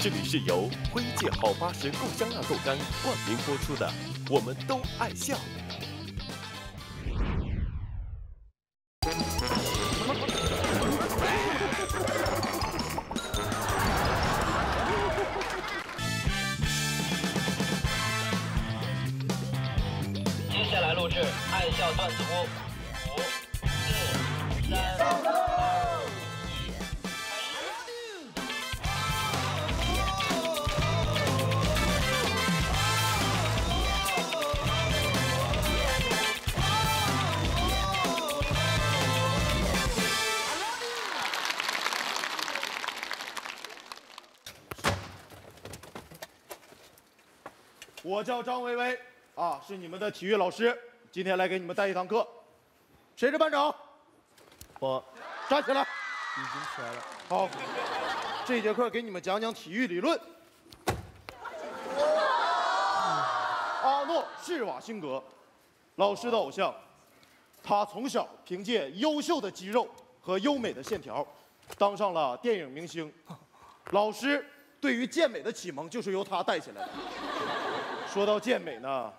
这里是由辉界好八十够香辣豆干冠名播出的《我们都爱笑》。我叫张维维，啊，是你们的体育老师，今天来给你们带一堂课。谁是班长？我，站起来。已经起来了。好，这节课给你们讲讲体育理论。阿诺·施瓦辛格，老师的偶像，他从小凭借优秀的肌肉和优美的线条，当上了电影明星。老师对于健美的启蒙就是由他带起来的。说到健美呢，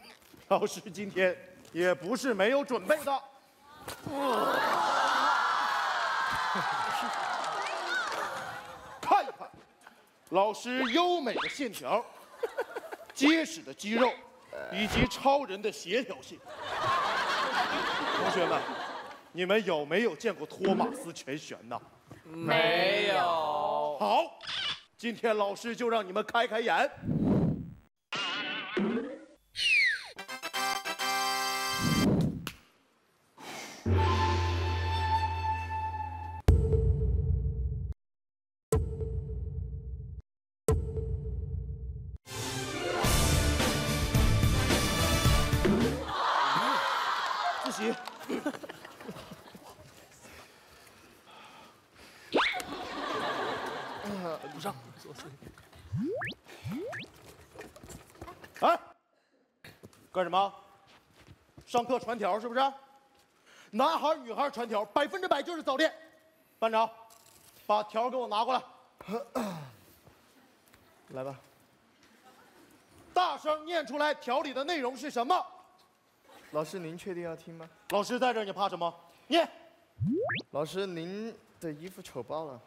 老师今天也不是没有准备的。看一看，老师优美的线条、结实的肌肉，以及超人的协调性。同学们，你们有没有见过托马斯全旋呢？没有。好，今天老师就让你们开开眼。上课传条是不是？男孩女孩传条，百分之百就是早恋。班长，把条给我拿过来。来吧。大声念出来，条里的内容是什么？老师，您确定要听吗？老师在这儿，你怕什么？念。老师，您的衣服丑爆了。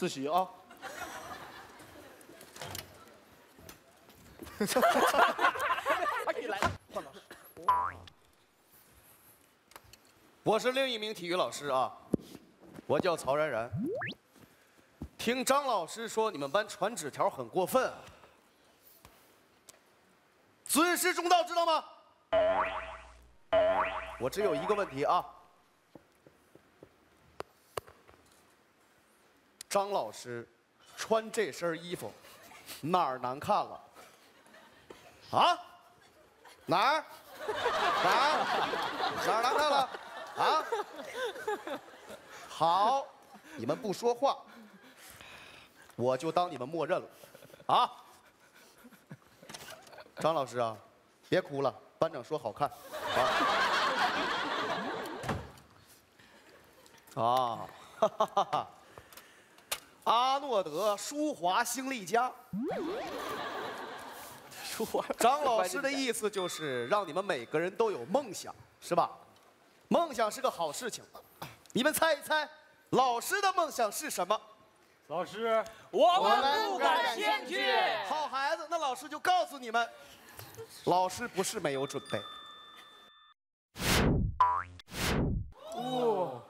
自习啊。你来，换老师。我是另一名体育老师啊，我叫曹然然。听张老师说你们班传纸条很过分啊，尊师重道知道吗？我只有一个问题啊，张老师穿这身衣服哪儿难看了？啊？哪儿？哪儿？哪儿难看了？啊？好，你们不说话，我就当你们默认了。啊？张老师啊，别哭了，班长说好看。啊。啊，哈哈哈哈！阿诺德舒华星力加。张老师的意思就是让你们每个人都有梦想，是吧？梦想是个好事情，你们猜一猜，老师的梦想是什么？老师，我们不敢先去。好孩子，那老师就告诉你们，老师不是没有准备。你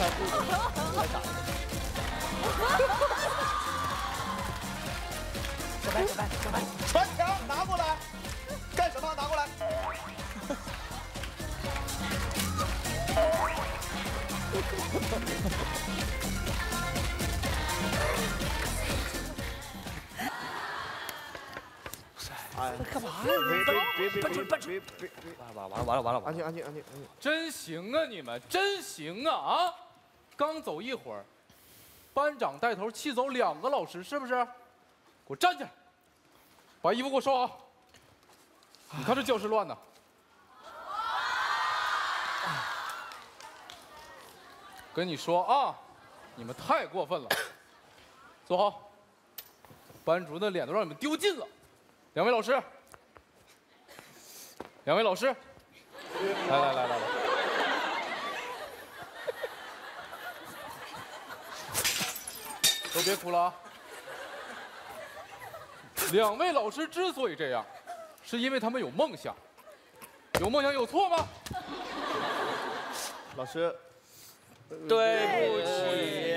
小白，小白，小白，传条拿过来，干什么？拿过来。哎，干嘛呀？别别别别别别别！完了完了完了完了！安静安静安静安静！真行啊，你们真行啊啊！刚走一会儿，班长带头气走两个老师，是不是？给我站起来，把衣服给我收好。你看这教室乱的。跟你说啊，你们太过分了。坐好，班主任的脸都让你们丢尽了。两位老师，两位老师，来来来来来。都别哭了啊！两位老师之所以这样，是因为他们有梦想。有梦想有错吗？老师，对不起。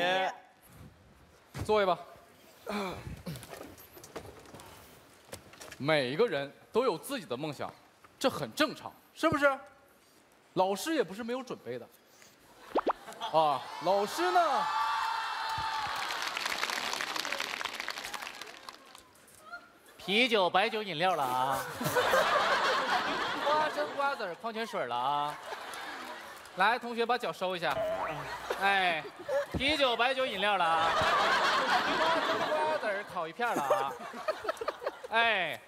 座位吧。每一个人都有自己的梦想，这很正常，是不是？老师也不是没有准备的。啊，老师呢？啤酒、白酒、饮料了啊！花生、瓜子、矿泉水了啊！来，同学把脚收一下。哎，啤酒、白酒、饮料了啊！花生、瓜子、烤鱼片了啊！哎，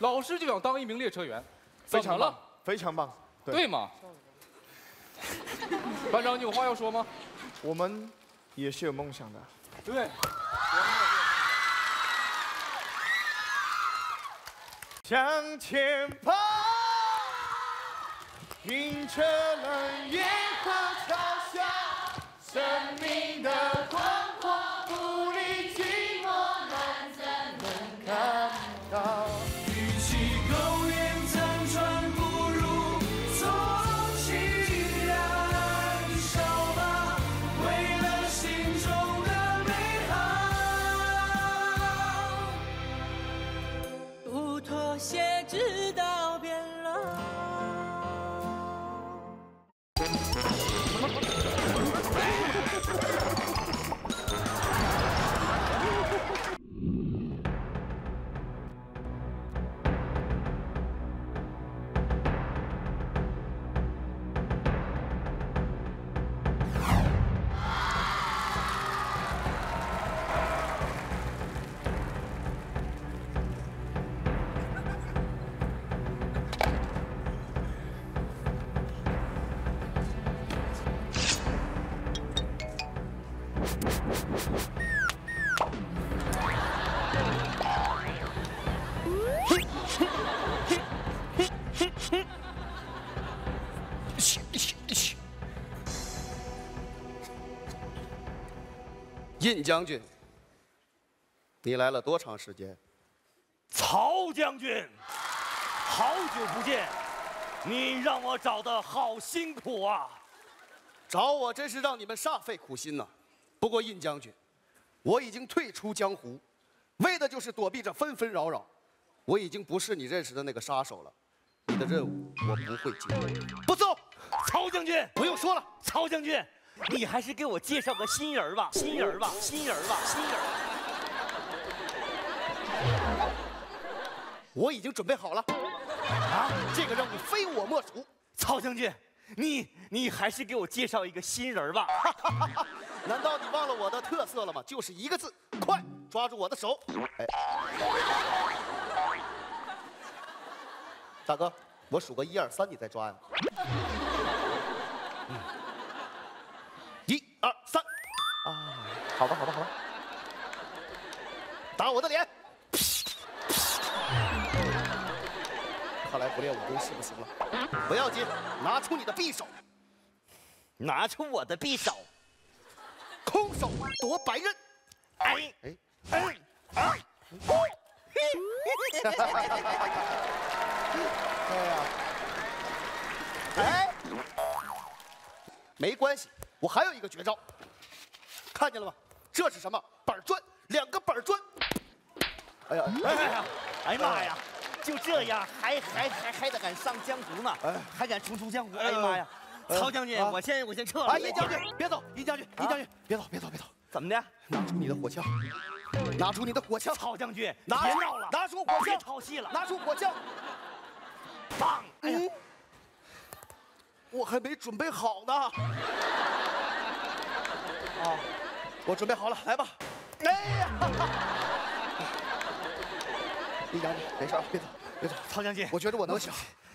老师就想当一名列车员，非常棒非常棒。对吗？班长，你有话要说吗？我们也是有梦想的。对。向前跑，迎着冷眼和嘲笑，生命的光。印将军，你来了多长时间？曹将军，好久不见，你让我找的好辛苦啊！找我真是让你们煞费苦心呐。不过印将军，我已经退出江湖，为的就是躲避这纷纷扰扰。我已经不是你认识的那个杀手了，你的任务我不会接。不走，曹将军，不用说了。曹将军，你还是给我介绍个新人儿吧，新人儿吧，新人儿吧，新人儿。我已经准备好了，啊，这个任务非我莫属。曹将军，你你还是给我介绍一个新人儿吧。难道你忘了我的特色了吗？就是一个字，快！抓住我的手。哎，大哥，我数个一二三，你再抓呀。嗯一二三，啊，好吧，好吧，好吧。打我的脸。看来不练武功是不行了。不要紧，拿出你的匕首，拿出我的匕首。空手夺白刃。哎哎，哎哎！哎呀，哎，没关系，我还有一个绝招，看见了吗？这是什么？板砖，两个板砖。哎呀，哎呀，哎呀妈呀！就这样，还还还还得敢上江湖呢？还敢重出江湖？哎呀妈呀！曹将军，啊我先我先撤了。啊，殷将军，别走，尹将军，尹将军，别走，别走，别走，怎么的？拿出你的火枪，拿出你的火枪，曹将军，别闹了，拿出火别枪，淘气了，拿出火枪。棒！哎呀，我还没准备好呢。啊，我准备好了，来吧。哎呀！李将军，没事儿，别走，别走。曹将军，我觉得我能行。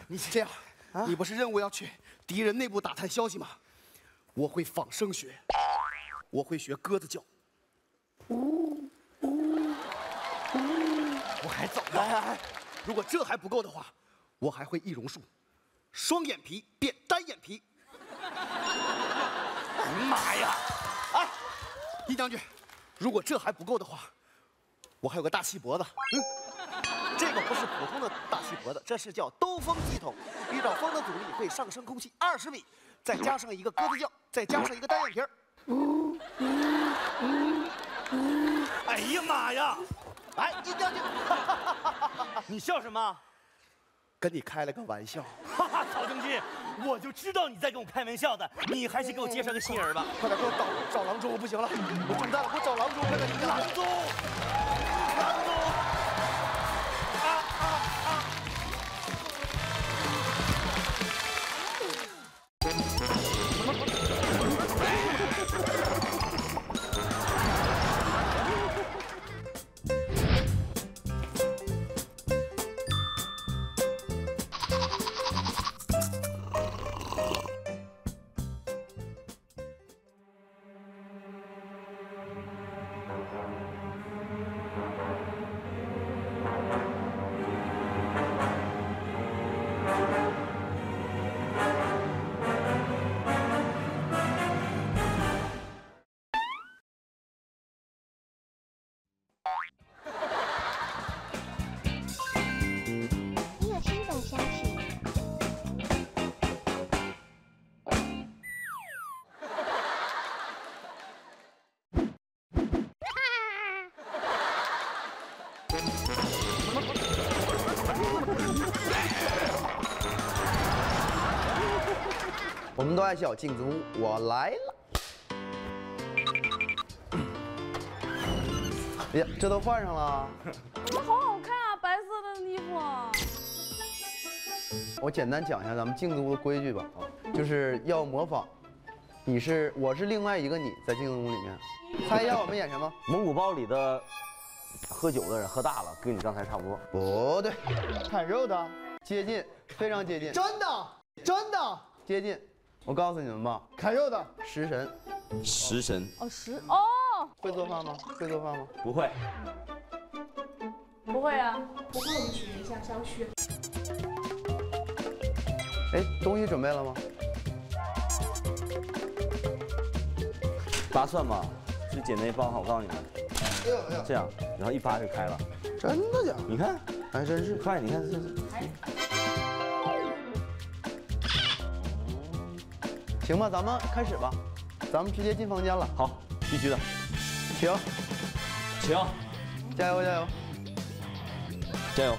你这样，你不是任务要去敌人内部打探消息吗？我会仿生学，我会学鸽子叫。我还早呢。哎哎哎！如果这还不够的话，我还会易容术，双眼皮变单眼皮。哎呀妈呀！哎，易将军，如果这还不够的话，我还有个大气脖子。嗯，这个不是普通的大气脖子，这是叫兜风系统，遇到风的阻力会上升空气二十米，再加上一个鸽子叫，再加上一个单眼皮儿。哎呀妈呀！哎，易将军，你笑什么？跟你开了个玩笑。哈哈，曹将军，我就知道你在跟我开玩笑的，你还是给我介绍个新人吧。快点给我找找郎中，我不行了，我中弹了，给我找郎中，快点，郎中。郎中，我们都爱笑，镜子屋，我来了。哎呀，这都换上了。哇，好好看啊，白色的衣服。我简单讲一下咱们镜子屋的规矩吧，啊，就是要模仿。你是，我是另外一个你，在镜子屋里面，猜一下我们演什么？蒙古包里的喝酒的人喝大了，跟你刚才差不多。不对，砍肉的，接近，非常接近，真的，真的，接近。我告诉你们吧，砍肉的，食神食神哦，食哦，会做饭吗？会做饭吗？不会，不会啊。不会，我们学一下稍虚。哎，东西准备了吗？扒蒜吧，最简单一包法，我告诉你们，哎呦哎呦，这样，然后一扒就开了。真的假的？你看，还真是。快，你看这行吧，咱们开始吧，咱们直接进房间了。好，必须的，请，请，加油加油！加油！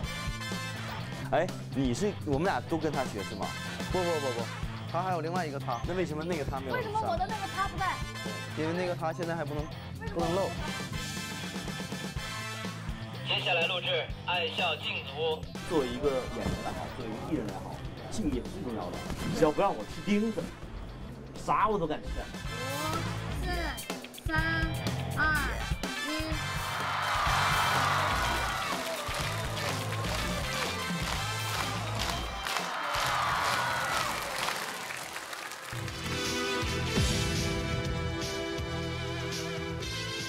哎，你是我们俩都跟他学是吗？不不不不，他还有另外一个他，那为什么那个他没有？为什么我的那个他不在？因为那个他现在还不能不能露。接下来录制《爱笑镜子屋》。作为一个演员来好，作为一个艺人来好，敬业是最重要的。只要不让我吃钉子，啥我都敢吃。五、四、三、二、一。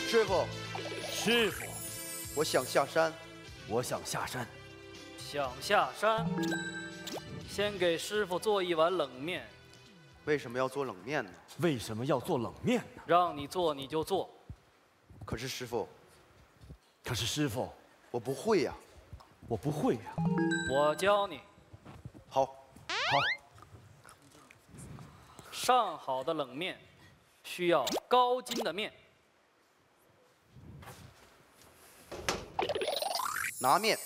师傅，师傅，我想下山。我想下山。想下山，先给师傅做一碗冷面，为什么要做冷面呢？为什么要做冷面呢？让你做你就做。可是师傅，可是师傅，我不会呀、我不会呀、我教你，好，好，上好的冷面需要高筋的面，拿面，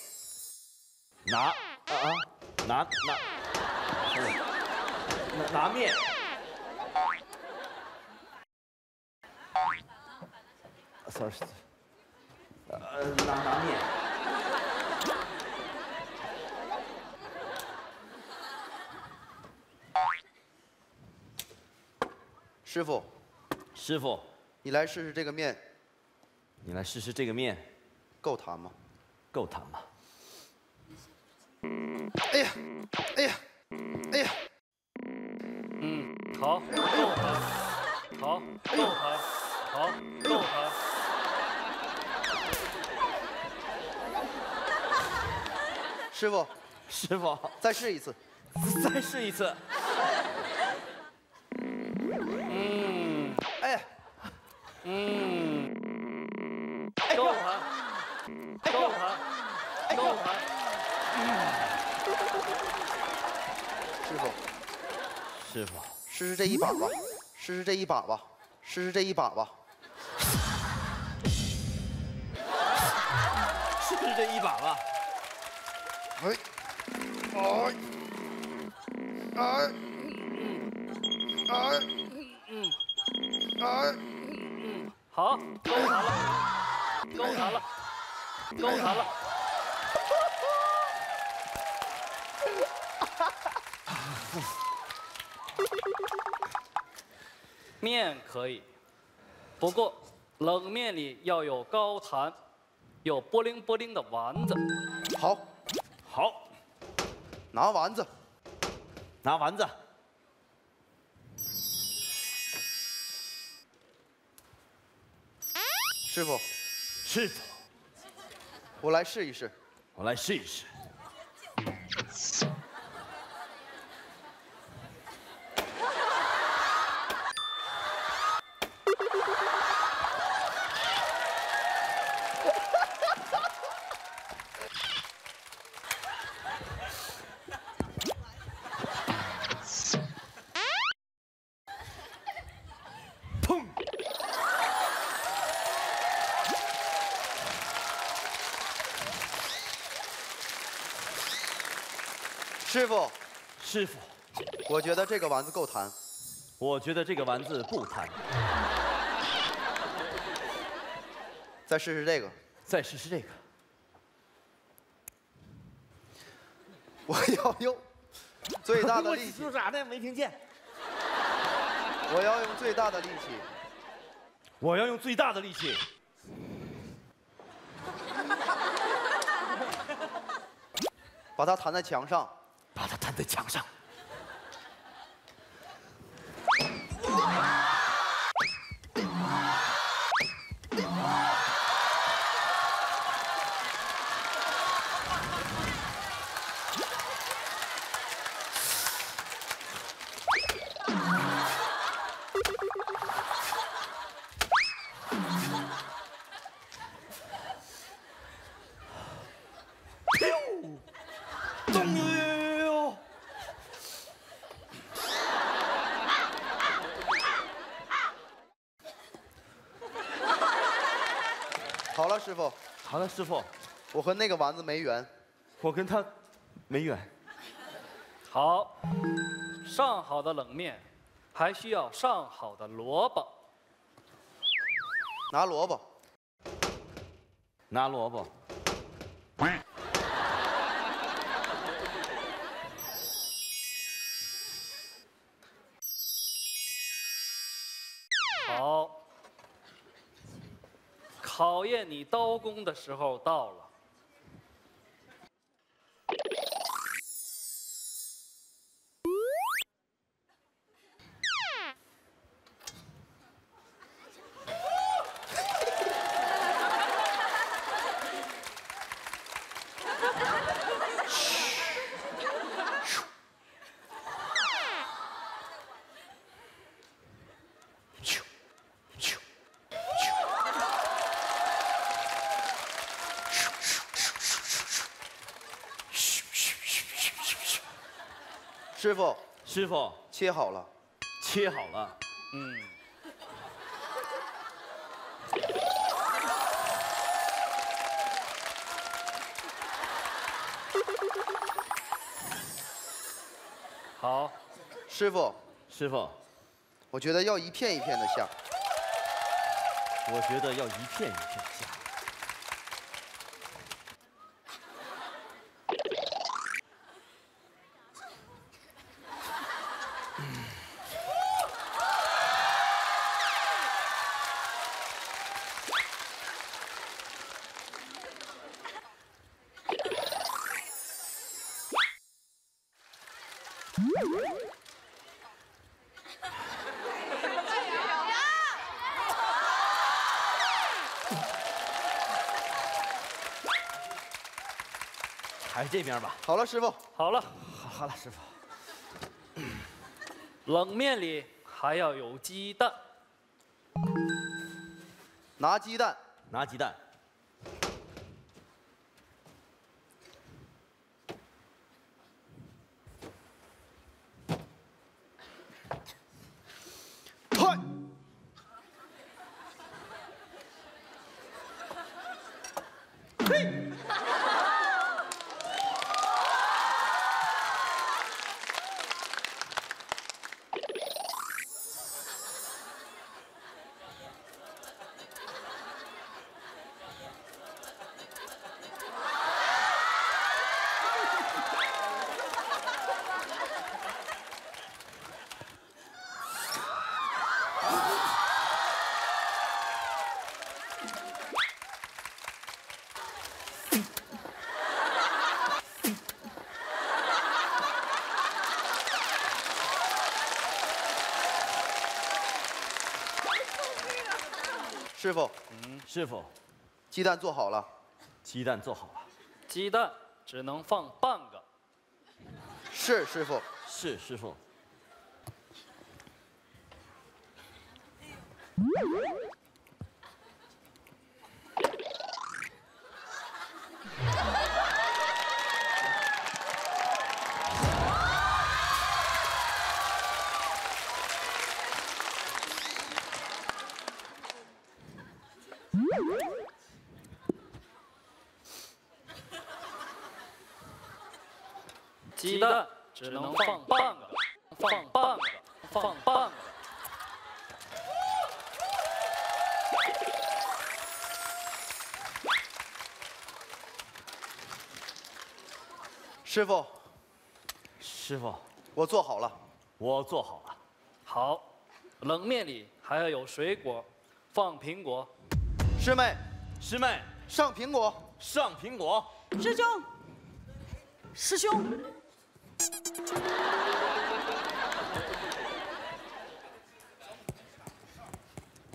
拿啊啊，拿拿，拿拿面。sorry，呃，拿拿面。师傅，师傅，你来试试这个面，你来试试这个面，够弹吗？够弹吗？哎呀，哎呀，哎呀，嗯，好，够弹，好，够弹，好，够弹。师傅，师傅，再试一次，再试一次。嗯，哎呀，嗯，够弹，够弹，够弹。师傅，师傅，试试这一把吧，试试这一把吧，试试这一把吧。试试这一把吧。哎，哎，哎，哎，嗯，哎，嗯，好，够弹了，够弹了，够弹了。面可以，不过冷面里要有高弹，有波灵波灵的丸子。好，好，拿丸子，拿丸子。师傅，师傅，我来试一试。我来试一试。师傅，师傅，我觉得这个丸子够弹。我觉得这个丸子不弹。再试试这个，再试试这个。我要用最大的力气，说啥呢？没听见。我要用最大的力气。我要用最大的力气。把它弹在墙上，把它摊在墙上。师傅。我和那个丸子没缘。我跟他没缘。好，上好的冷面，还需要上好的萝卜。拿萝卜。拿萝卜。考验你刀工的时候到了。师傅，师傅，切好了，切好了。嗯。好，师傅，师傅，我觉得要一片一片的下。我觉得要一片一片下。这边吧。好了，师傅。好了，好了，师傅。冷面里还要有鸡蛋。拿鸡蛋，拿鸡蛋。快！嘿！师傅，嗯，师傅，鸡蛋做好了。鸡蛋做好了。鸡蛋只能放半个。是师傅。是师傅。师傅，师傅，我做好了。我做好了。好，冷面里还要有水果，放苹果。师妹，师妹，上苹果，上苹果。师兄，师兄，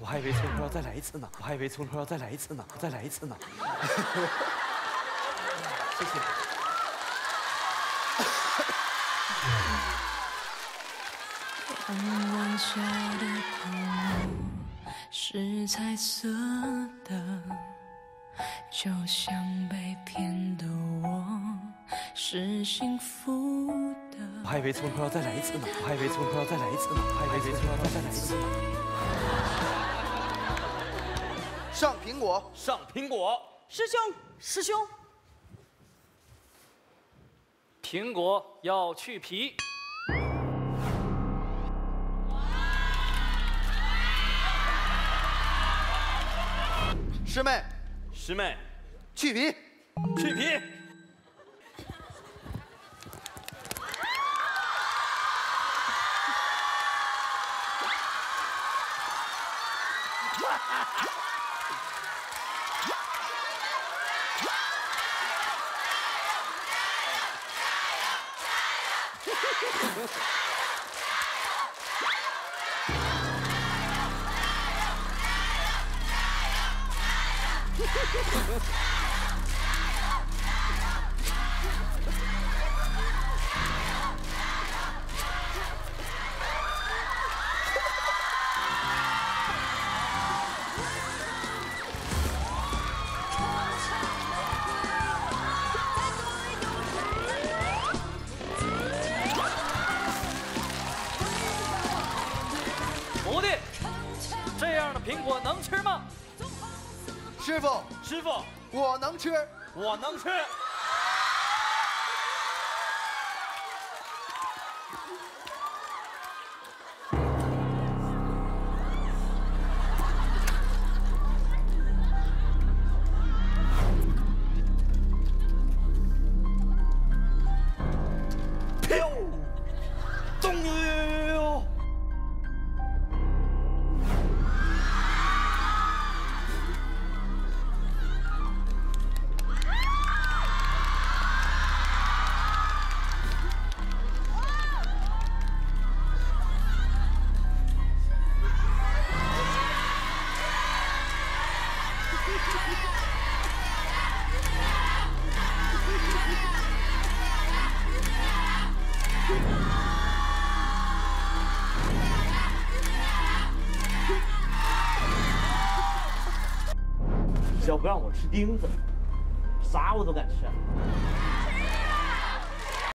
我还以为从头要再来一次呢，我还以为从头要再来一次呢，再来一次呢。谢谢。下的泡沫是彩色的，就像被骗的我是幸福的。我还以为从头要再来一次呢，我还以为从头要再来一次呢，我还以为从头要再来一次呢。上苹果，上苹果。师兄，师兄，苹果要去皮。师妹，师妹，去皮，去皮。Ha ha ha ha! 我能吃。是钉子，